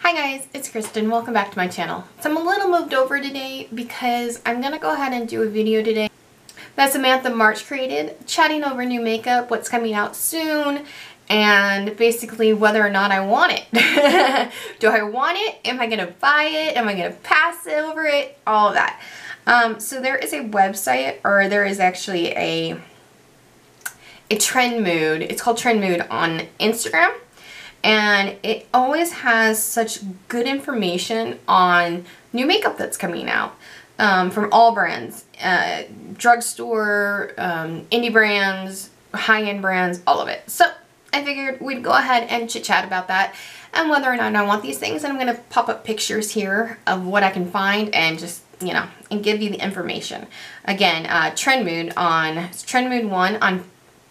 Hi guys, it's Kristen. Welcome back to my channel. So I'm a little moved over today because I'm going to go ahead and do a video today that Samantha March created, chatting over new makeup, what's coming out soon, and basically whether or not I want it. do I want it? Am I going to buy it? Am I going to pass over it? All that. Um, so there is a website, or there is actually a, a trend mood. It's called Trend Mood on Instagram and it always has such good information on new makeup that's coming out um, from all brands, uh, drugstore, um, indie brands, high-end brands, all of it. So I figured we'd go ahead and chit-chat about that and whether or not I want these things. And I'm going to pop up pictures here of what I can find and just, you know, and give you the information. Again, uh, Trend Mood on, Trend Mood 1 on,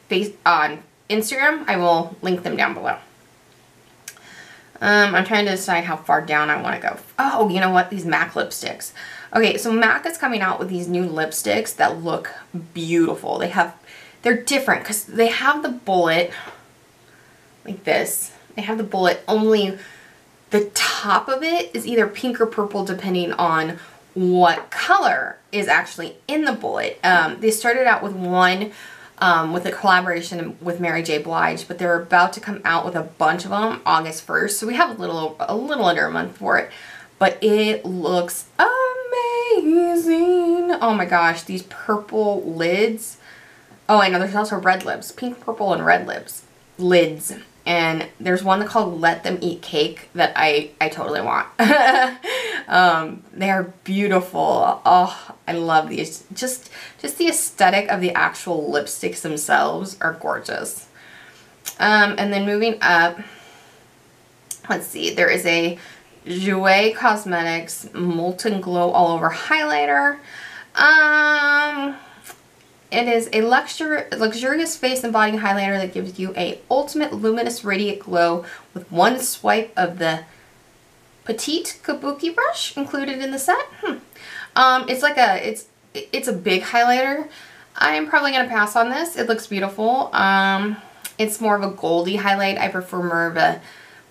face, on Instagram. I will link them down below. Um, I'm trying to decide how far down I want to go. Oh, you know what? These MAC lipsticks. Okay, so MAC is coming out with these new lipsticks that look beautiful. They have, they're different because they have the bullet like this. They have the bullet only the top of it is either pink or purple depending on what color is actually in the bullet. Um, they started out with one um, with a collaboration with Mary J. Blige, but they're about to come out with a bunch of them August 1st, so we have a little, a little under a month for it, but it looks amazing. Oh my gosh, these purple lids. Oh, I know there's also red lips, pink, purple, and red lips, lids. And there's one called Let Them Eat Cake that I, I totally want. um, they are beautiful. Oh, I love these. Just, just the aesthetic of the actual lipsticks themselves are gorgeous. Um, and then moving up, let's see, there is a Jouer Cosmetics Molten Glow All Over Highlighter. Um, it is a luxur luxurious face and body highlighter that gives you a ultimate luminous radiant glow with one swipe of the Petite Kabuki brush included in the set. Hmm. Um, it's like a, it's, it's a big highlighter. I'm probably going to pass on this. It looks beautiful. Um, it's more of a goldy highlight. I prefer more of a,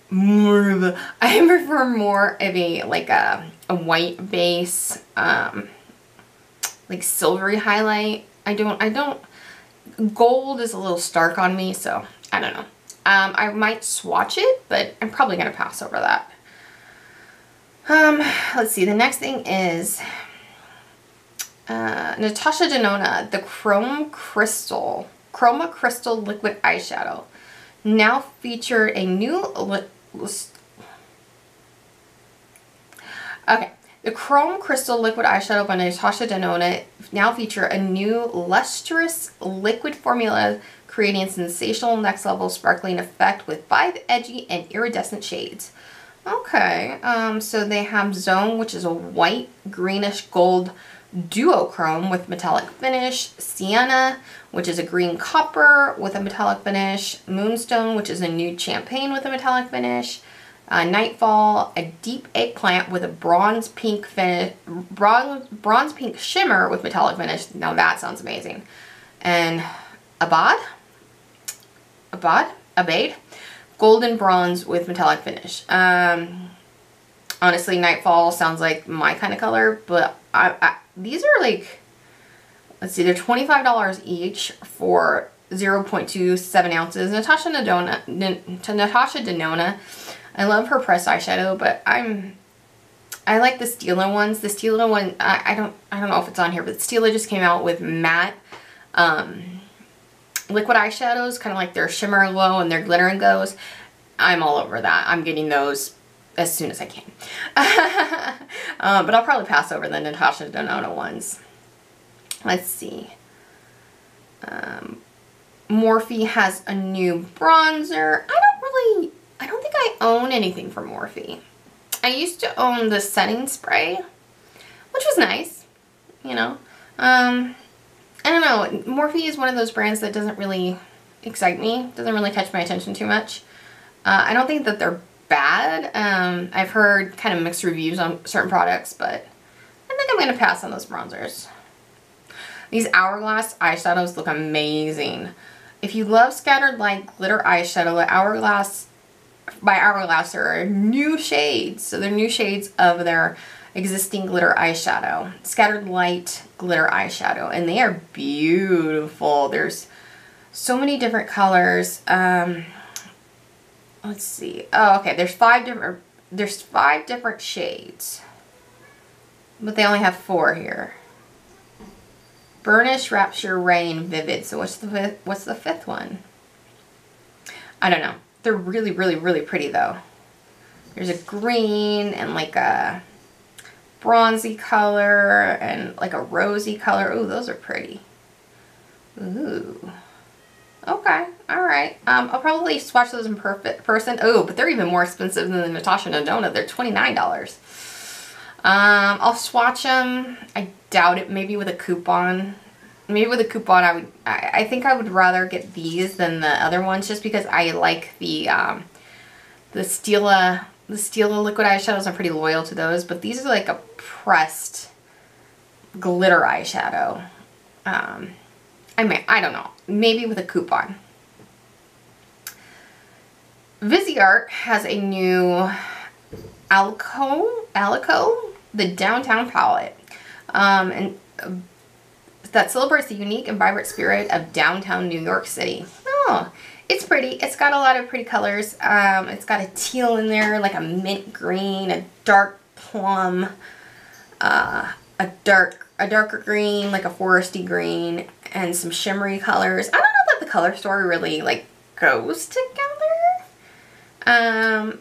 more of a, I prefer more of a, like a, a white base, um, like silvery highlight. I don't, I don't, gold is a little stark on me, so I don't know. Um, I might swatch it, but I'm probably going to pass over that. Um, let's see, the next thing is uh, Natasha Denona, the Chrome Crystal, Chroma Crystal Liquid Eyeshadow. Now feature a new, okay, the Chrome Crystal Liquid Eyeshadow by Natasha Denona now feature a new lustrous liquid formula creating a sensational next level sparkling effect with five edgy and iridescent shades. Okay, um, so they have Zone, which is a white greenish gold duochrome with metallic finish, Sienna, which is a green copper with a metallic finish, Moonstone, which is a nude champagne with a metallic finish, uh, Nightfall, a deep eggplant with a bronze pink finish, bronze, bronze pink shimmer with metallic finish. Now that sounds amazing. And Abad, Abad, Abade, golden bronze with metallic finish. Um, honestly, Nightfall sounds like my kind of color, but I, I these are like, let's see, they're $25 each for 0.27 ounces. Natasha Denona, Natasha Denona I love her pressed eyeshadow, but I'm I like the Stila ones. The Stila one, I, I don't I don't know if it's on here, but Stila just came out with matte um, liquid eyeshadows, kind of like their shimmer glow and their glitter and goes. I'm all over that. I'm getting those as soon as I can. um, but I'll probably pass over the Natasha Denona ones. Let's see. Um, Morphe has a new bronzer. I don't really I don't think I own anything from Morphe. I used to own the setting spray, which was nice, you know. Um, I don't know, Morphe is one of those brands that doesn't really excite me, doesn't really catch my attention too much. Uh, I don't think that they're bad. Um, I've heard kind of mixed reviews on certain products, but I think I'm going to pass on those bronzers. These Hourglass eyeshadows look amazing. If you love scattered light glitter eyeshadow, Hourglass by Hourglass are new shades. So they're new shades of their existing glitter eyeshadow. Scattered light glitter eyeshadow. And they are beautiful. There's so many different colors. Um, let's see. Oh, okay. There's five different, there's five different shades. But they only have four here. Burnish, Rapture, Rain, Vivid. So what's the what's the fifth one? I don't know. They're really, really, really pretty though. There's a green and like a bronzy color and like a rosy color. Ooh, those are pretty. Ooh. Okay, all right. Um, I'll probably swatch those in person. Oh, but they're even more expensive than the Natasha Denona. They're $29. Um, I'll swatch them. I doubt it. Maybe with a coupon. Maybe with a coupon, I would. I, I think I would rather get these than the other ones, just because I like the um, the Stila the Stila liquid eyeshadows. I'm pretty loyal to those, but these are like a pressed glitter eyeshadow. Um, I mean, I don't know. Maybe with a coupon. Viseart has a new Alco Alico the Downtown Palette. Um, and that celebrates the unique and vibrant spirit of downtown New York City. Oh, it's pretty. It's got a lot of pretty colors. Um, it's got a teal in there, like a mint green, a dark plum, uh, a dark, a darker green, like a foresty green, and some shimmery colors. I don't know that the color story really like goes together. Um,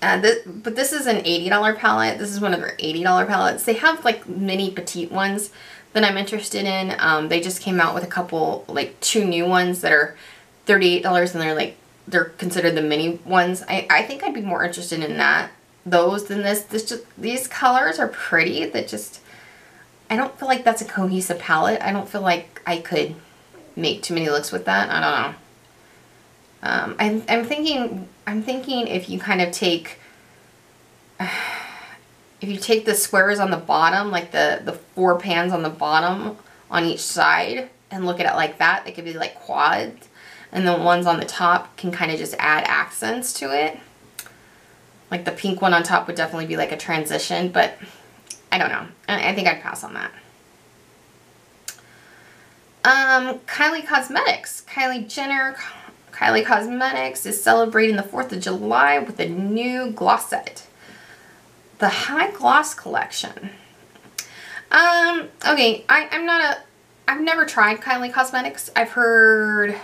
uh, but this is an $80 palette. This is one of their $80 palettes. They have like mini petite ones that I'm interested in. Um, they just came out with a couple, like two new ones that are $38 and they're like, they're considered the mini ones. I, I think I'd be more interested in that, those than this. This just, these colors are pretty that just, I don't feel like that's a cohesive palette. I don't feel like I could make too many looks with that. I don't know. Um, I'm, I'm thinking, I'm thinking if you kind of take, if you take the squares on the bottom, like the, the four pans on the bottom on each side and look at it like that, they could be like quads. And the ones on the top can kind of just add accents to it. Like the pink one on top would definitely be like a transition, but I don't know. I, I think I'd pass on that. Um, Kylie Cosmetics. Kylie Jenner Kylie Cosmetics is celebrating the 4th of July with a new gloss set. The High Gloss Collection. Um, okay, I, I'm not a, I've never tried Kylie Cosmetics. I've heard,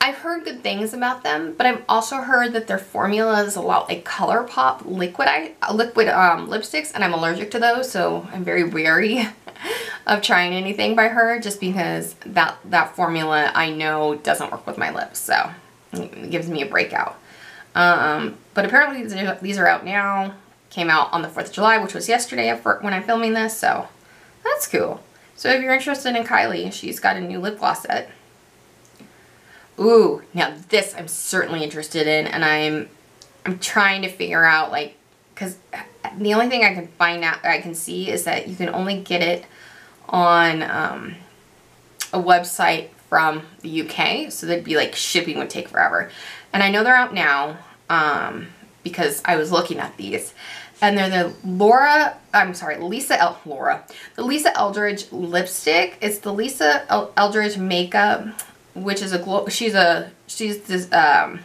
I've heard good things about them, but I've also heard that their formula is a lot like ColourPop liquid, liquid um, lipsticks, and I'm allergic to those, so I'm very wary of trying anything by her just because that, that formula I know doesn't work with my lips. So it gives me a breakout. Um, but apparently these are, these are out now. Came out on the 4th of July, which was yesterday when I'm filming this. So that's cool. So if you're interested in Kylie, she's got a new lip gloss set. Ooh, now this I'm certainly interested in and I'm I'm trying to figure out like because the only thing I can find out I can see is that you can only get it on um, a website from the UK. So they'd be like shipping would take forever. And I know they're out now um, because I was looking at these. And they're the Laura, I'm sorry, Lisa, El Laura, the Lisa Eldridge lipstick. It's the Lisa El Eldridge makeup, which is a, she's a, she's this, um,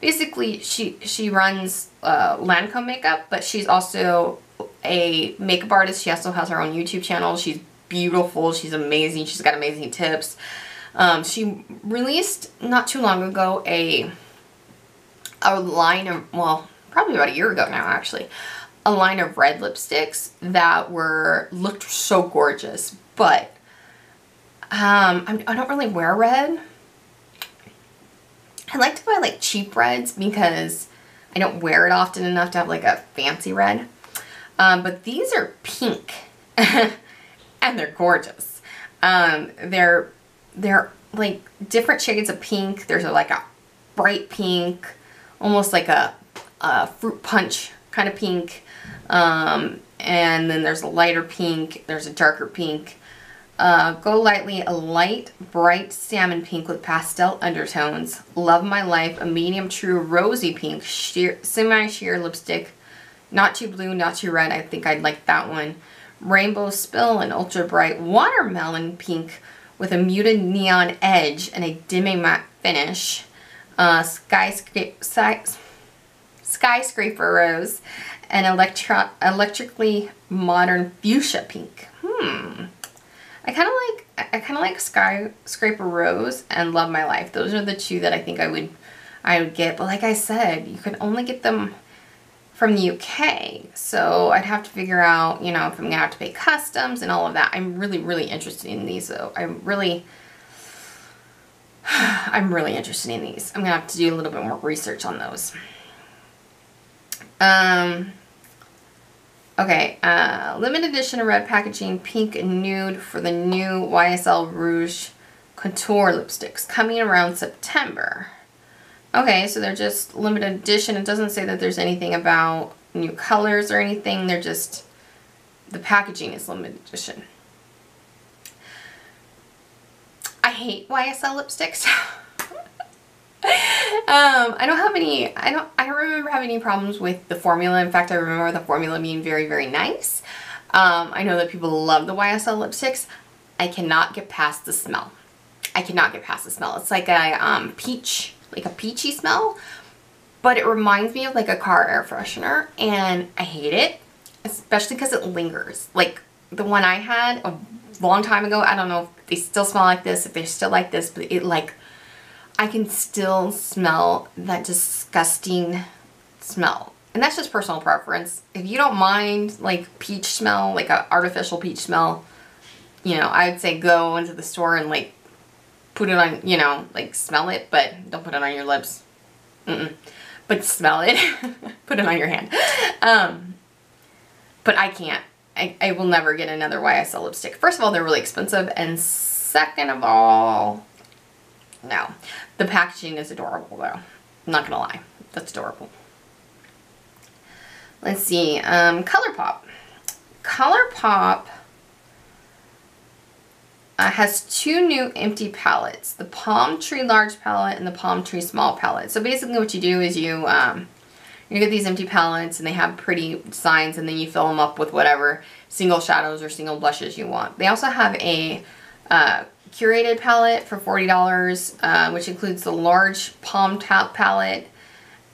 basically she, she runs uh, Lancome makeup, but she's also a makeup artist. She also has her own YouTube channel. She's beautiful. She's amazing. She's got amazing tips. Um, she released not too long ago a a line of, well, probably about a year ago now actually, a line of red lipsticks that were, looked so gorgeous. But um, I'm, I don't really wear red. I like to buy like cheap reds because I don't wear it often enough to have like a fancy red. Um, but these are pink and they're gorgeous. Um, they're, they're like different shades of pink. There's like a bright pink, almost like a, a fruit punch kind of pink. Um, and then there's a lighter pink. There's a darker pink. Uh, Go Lightly, a light, bright salmon pink with pastel undertones. Love My Life, a medium true rosy pink, sheer, semi-sheer lipstick. Not too blue, not too red. I think I'd like that one. Rainbow Spill, an ultra bright watermelon pink with a muted neon edge and a dimming matte finish. Uh, skyscraper, skyscraper rose, and electro electrically modern fuchsia pink. Hmm. I kind of like I kind of like skyscraper rose and love my life. Those are the two that I think I would I would get. But like I said, you can only get them from the UK. So I'd have to figure out, you know, if I'm gonna have to pay customs and all of that. I'm really, really interested in these though. I'm really, I'm really interested in these. I'm gonna have to do a little bit more research on those. Um, okay, uh, limited edition red packaging, pink and nude for the new YSL Rouge Couture lipsticks coming around September. Okay, so they're just limited edition. It doesn't say that there's anything about new colors or anything. They're just, the packaging is limited edition. I hate YSL lipsticks. um, I don't have any, I don't, I don't remember having any problems with the formula. In fact, I remember the formula being very, very nice. Um, I know that people love the YSL lipsticks. I cannot get past the smell. I cannot get past the smell. It's like a um, peach like a peachy smell, but it reminds me of like a car air freshener and I hate it, especially because it lingers. Like the one I had a long time ago, I don't know if they still smell like this, if they're still like this, but it like, I can still smell that disgusting smell. And that's just personal preference. If you don't mind like peach smell, like an artificial peach smell, you know, I'd say go into the store and like put it on, you know, like smell it, but don't put it on your lips. Mm -mm. But smell it. put it on your hand. Um, but I can't. I, I will never get another YSL lipstick. First of all, they're really expensive. And second of all, no. The packaging is adorable though. I'm not gonna lie. That's adorable. Let's see. Um, ColourPop. ColourPop uh, has two new empty palettes, the Palm Tree Large palette and the Palm Tree Small palette. So basically what you do is you, um, you get these empty palettes and they have pretty signs and then you fill them up with whatever single shadows or single blushes you want. They also have a uh, curated palette for $40, uh, which includes the large palm top palette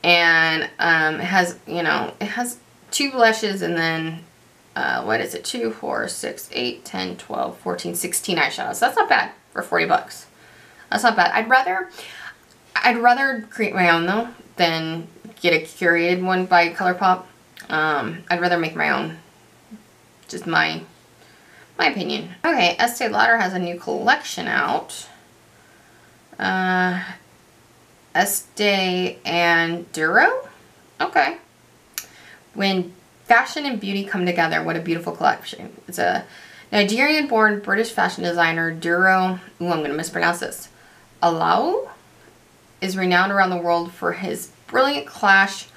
and um, it has, you know, it has two blushes and then uh, what is it, 2, 4, 6, 8, 10, 12, 14, 16 eyeshadows. That's not bad for 40 bucks. That's not bad. I'd rather, I'd rather create my own though than get a curated one by ColourPop. Um, I'd rather make my own. Just my, my opinion. Okay, Estee Lauder has a new collection out. Uh, Estee and Duro? Okay. When fashion and beauty come together. What a beautiful collection. It's a Nigerian-born British fashion designer, Duro, ooh, I'm going to mispronounce this, Alau, is renowned around the world for his brilliant clash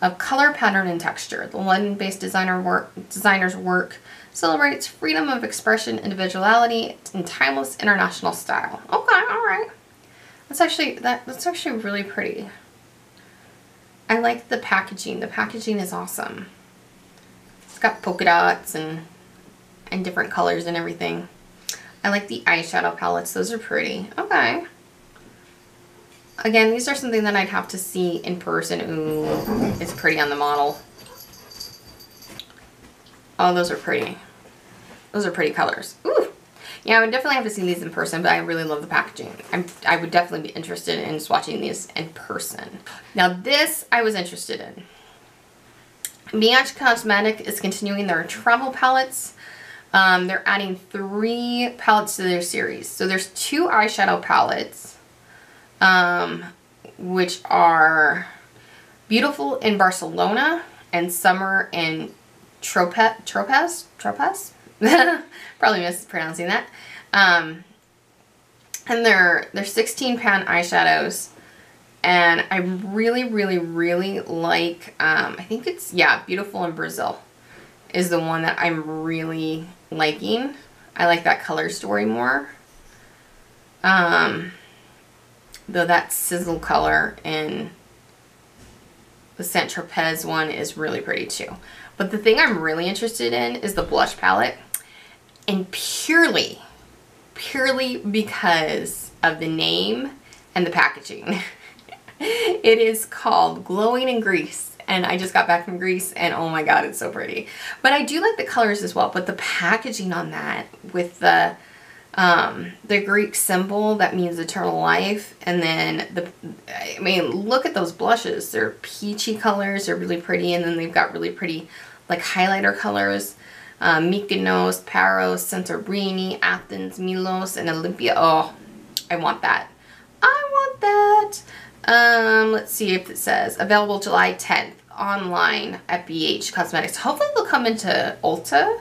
of color, pattern, and texture. The London-based designer work, designer's work celebrates freedom of expression, individuality, and timeless international style. Okay, all right. That's actually that that's actually really pretty. I like the packaging. The packaging is awesome got polka dots and, and different colors and everything. I like the eyeshadow palettes. Those are pretty. Okay. Again, these are something that I'd have to see in person. Ooh, it's pretty on the model. Oh, those are pretty. Those are pretty colors. Ooh. Yeah, I would definitely have to see these in person, but I really love the packaging. I'm, I would definitely be interested in swatching these in person. Now this I was interested in. BH Cosmetic is continuing their travel palettes. Um, they're adding three palettes to their series. So there's two eyeshadow palettes, um, which are Beautiful in Barcelona and Summer in Trope Tropez? Tropez? Probably mispronouncing that. Um, and they're, they're 16 pound eyeshadows. And I really, really, really like, um, I think it's, yeah, Beautiful in Brazil is the one that I'm really liking. I like that color story more. Um, though that sizzle color in the Saint Tropez one is really pretty too. But the thing I'm really interested in is the blush palette. And purely, purely because of the name and the packaging. it is called Glowing in Greece and I just got back from Greece and oh my god it's so pretty but I do like the colors as well but the packaging on that with the um, the Greek symbol that means eternal life and then the I mean look at those blushes they're peachy colors they're really pretty and then they've got really pretty like highlighter colors um, Mykonos, Paros, Santorini, Athens, Milos, and Olympia. Oh, I want that. I want that. Um, let's see if it says available July 10th online at BH Cosmetics. Hopefully they'll come into Ulta,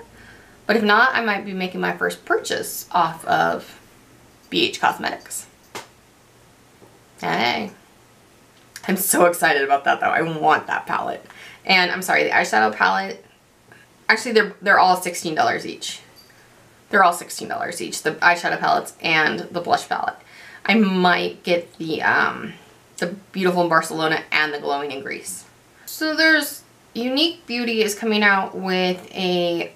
but if not, I might be making my first purchase off of BH Cosmetics. Hey. I'm so excited about that though. I want that palette. And I'm sorry, the eyeshadow palette, actually they're, they're all $16 each. They're all $16 each, the eyeshadow palettes and the blush palette. I might get the um, the Beautiful in Barcelona and the Glowing in Greece. So there's Eunique Beauty is coming out with a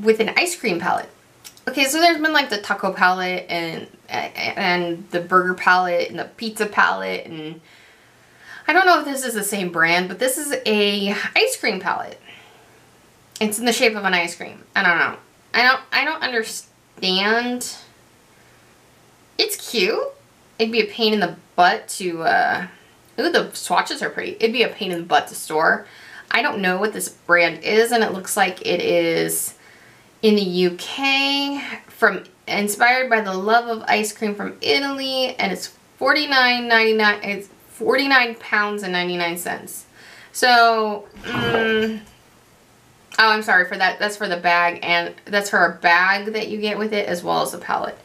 with an ice cream palette. Okay, so there's been like the taco palette and and the burger palette and the pizza palette and I don't know if this is the same brand, but this is a ice cream palette. It's in the shape of an ice cream. I don't know. I don't I don't understand. It's cute it'd be a pain in the butt to, uh, ooh, the swatches are pretty. It'd be a pain in the butt to store. I don't know what this brand is, and it looks like it is in the UK from inspired by the love of ice cream from Italy, and it's $49.99. It's 49 pounds and 99 cents. So, um, oh, I'm sorry for that. That's for the bag, and that's for a bag that you get with it as well as a palette.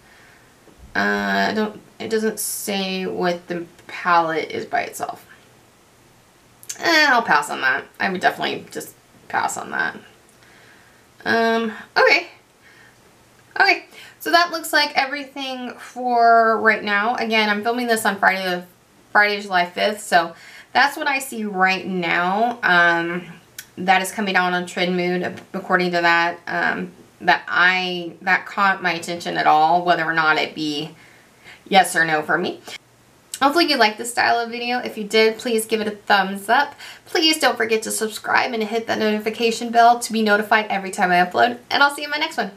Uh, I don't it doesn't say what the palette is by itself. Eh, I'll pass on that. I would definitely just pass on that. Um, okay. Okay, so that looks like everything for right now. Again, I'm filming this on Friday, the Friday, July 5th, so that's what I see right now. Um, that is coming out on Trend Mood, according to that. Um, that I, that caught my attention at all, whether or not it be yes or no for me. Hopefully you liked this style of video. If you did, please give it a thumbs up. Please don't forget to subscribe and hit that notification bell to be notified every time I upload. And I'll see you in my next one.